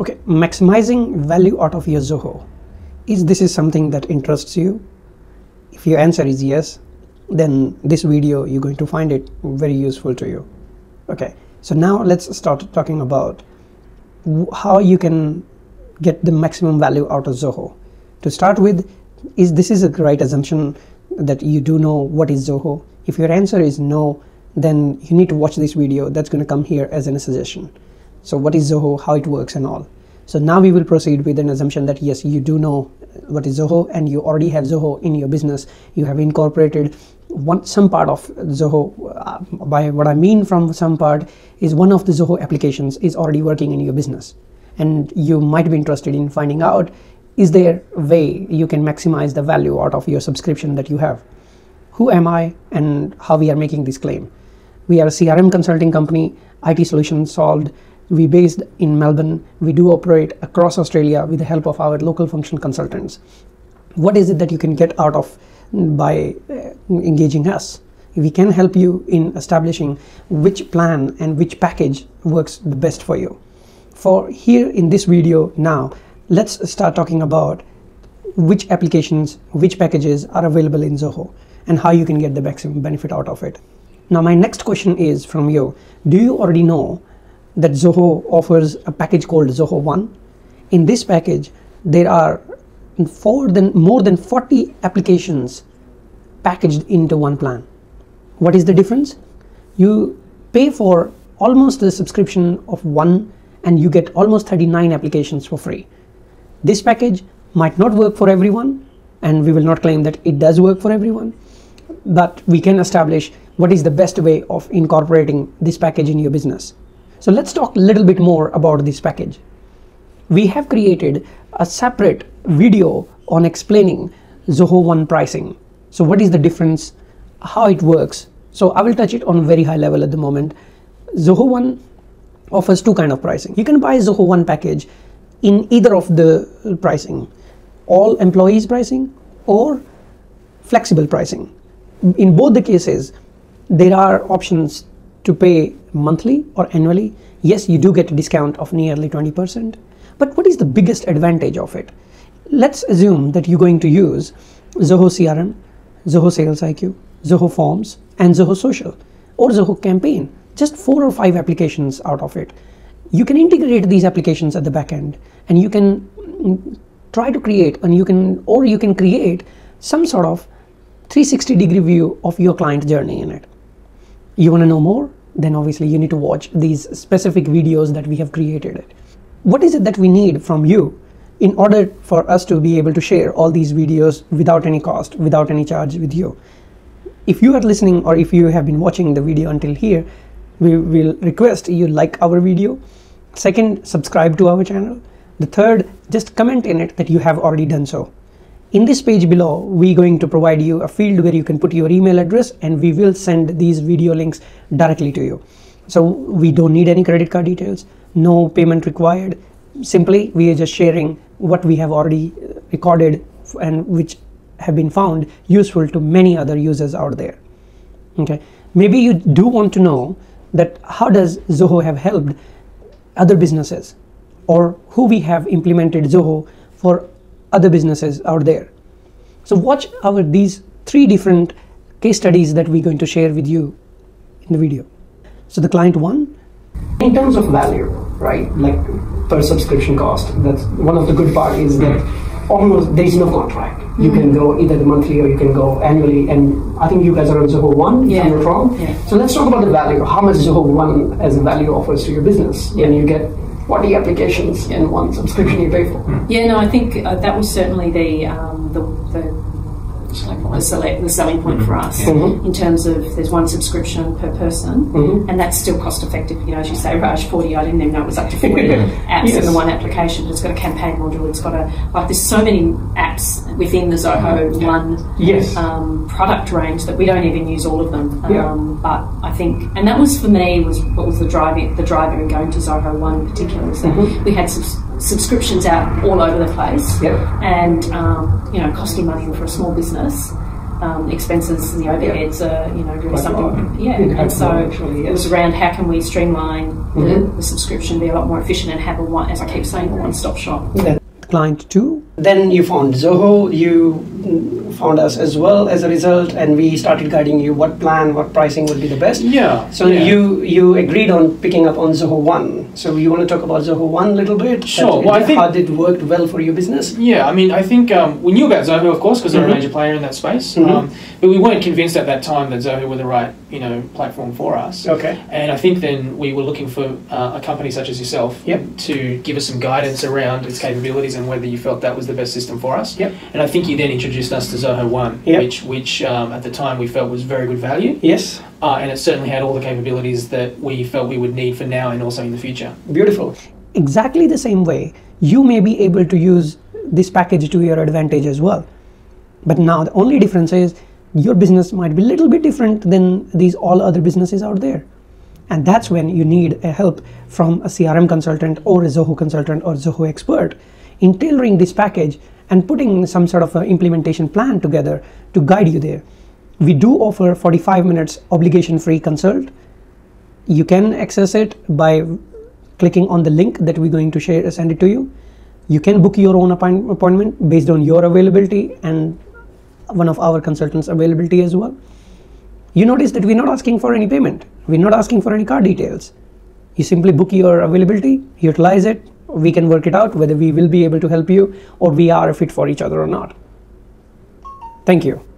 Okay, maximizing value out of your Zoho. Is this is something that interests you? If your answer is yes, then this video you're going to find it very useful to you. Okay, so now let's start talking about how you can get the maximum value out of Zoho. To start with, is this is a right assumption that you do know what is Zoho? If your answer is no, then you need to watch this video. That's going to come here as a suggestion. So what is Zoho, how it works and all. So now we will proceed with an assumption that yes, you do know what is Zoho and you already have Zoho in your business. You have incorporated one some part of Zoho. Uh, by what I mean from some part is one of the Zoho applications is already working in your business. And you might be interested in finding out is there a way you can maximize the value out of your subscription that you have? Who am I and how we are making this claim? We are a CRM consulting company, IT solutions solved we based in Melbourne. We do operate across Australia with the help of our local function consultants. What is it that you can get out of by uh, engaging us? We can help you in establishing which plan and which package works the best for you. For here in this video now, let's start talking about which applications, which packages are available in Zoho and how you can get the maximum benefit out of it. Now my next question is from you. Do you already know that Zoho offers a package called Zoho One. In this package, there are than more than 40 applications packaged into one plan. What is the difference? You pay for almost the subscription of one and you get almost 39 applications for free. This package might not work for everyone and we will not claim that it does work for everyone, but we can establish what is the best way of incorporating this package in your business. So let's talk a little bit more about this package. We have created a separate video on explaining Zoho One pricing. So what is the difference, how it works. So I will touch it on very high level at the moment. Zoho One offers two kind of pricing. You can buy Zoho One package in either of the pricing, all employees pricing or flexible pricing. In both the cases, there are options to pay monthly or annually, yes, you do get a discount of nearly 20%. But what is the biggest advantage of it? Let's assume that you're going to use Zoho CRM, Zoho Sales IQ, Zoho Forms, and Zoho Social, or Zoho Campaign, just four or five applications out of it. You can integrate these applications at the back end, and you can try to create, and you can, or you can create some sort of 360 degree view of your client journey in it. You want to know more? Then obviously you need to watch these specific videos that we have created. What is it that we need from you in order for us to be able to share all these videos without any cost, without any charge with you? If you are listening or if you have been watching the video until here, we will request you like our video. Second, subscribe to our channel. The third, just comment in it that you have already done so. In this page below, we're going to provide you a field where you can put your email address and we will send these video links directly to you. So we don't need any credit card details, no payment required. Simply, we are just sharing what we have already uh, recorded and which have been found useful to many other users out there. Okay, maybe you do want to know that how does Zoho have helped other businesses or who we have implemented Zoho for other businesses out there. So watch our these three different case studies that we're going to share with you in the video. So the client one, in terms of value, right? Like per subscription cost. That's one of the good part is that almost there is no contract. You mm-hmm. can go either the monthly or you can go annually. And I think you guys are on Zoho One, yeah. if I'm not wrong. Yeah. So let's talk about the value. How much Zoho One as a value offers to your business yeah. when you get 40 applications in one subscription you pay for. Yeah, no, I think uh, that was certainly the, um, the, the the, select, the selling point for us mm-hmm. in terms of there's one subscription per person, mm-hmm. and that's still cost effective. You know, as you say, Raj, 40, I didn't even know it was up to 40 apps yes. in the one application. It's got a campaign module, it's got a, like, there's so many apps within the Zoho one yes. um, product range that we don't even use all of them. Um, yeah. But I think, and that was for me, was what was the driving, the driver in going to Zoho one in particular, is that mm-hmm. we had some subscriptions out all over the place, yep. and um, you know, costing money for a small business. um, expenses, the overheads are, you know, really Quite something. Yeah, It has and so low, actually, it was around how can we streamline the, Mhm. the subscription, be a lot more efficient, and have a one, as I keep saying, a one-stop shop. Then client two. Then you found Zoho. You found us as well as a result, and we started guiding you what plan, what pricing would be the best. Yeah. So yeah. you you agreed on picking up on Zoho One. So you want to talk about Zoho One a little bit? Sure. Well, I think- how did it worked well for your business? Yeah, I mean, I think um, we knew about Zoho, of course, because they're a major player in that space. Mhm. Um, but we weren't convinced at that time that Zoho were the right, you know, platform for us. Okay. And I think then we were looking for uh, a company such as yourself Yep. to give us some guidance around its capabilities and whether you felt that was the best system for us. Yep. And I think you then introduced us to Zoho One, Yep. which, which um, at the time we felt was very good value, Yes. uh, and it certainly had all the capabilities that we felt we would need for now and also in the future. Beautiful. Exactly the same way, you may be able to use this package to your advantage as well. But now the only difference is your business might be a little bit different than these all other businesses out there. And that's when you need help from a CRM consultant or a Zoho consultant or Zoho expert in tailoring this package and putting some sort of implementation plan together to guide you there. We do offer 45 minutes obligation free consult you can access it by clicking on the link that we're going to share uh, send it to you. You can book your own appoint- appointment based on your availability and one of our consultants availability as well. You notice that we're not asking for any payment. We're not asking for any card details. You simply book your availability utilize it. We can work it out whether we will be able to help you or we are a fit for each other or not. Thank you